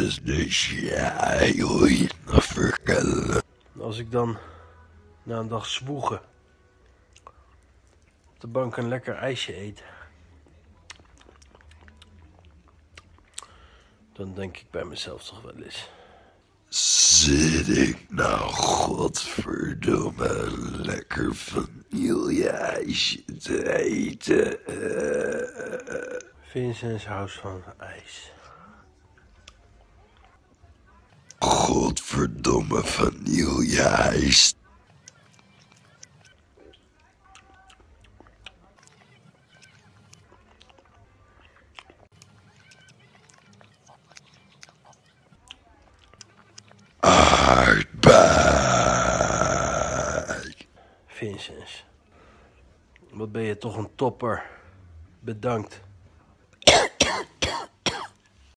Dus wil je nog vertellen? Als ik dan na een dag zwoegen op de bank een lekker ijsje eet, dan denk ik bij mezelf toch wel eens. Zit ik nou godverdomme lekker vanilleijsje te eten? Eh, Vincent houdt van ijs. Godverdomme vanilleijs. Aardbei. Vincent, wat ben je toch een topper. Bedankt.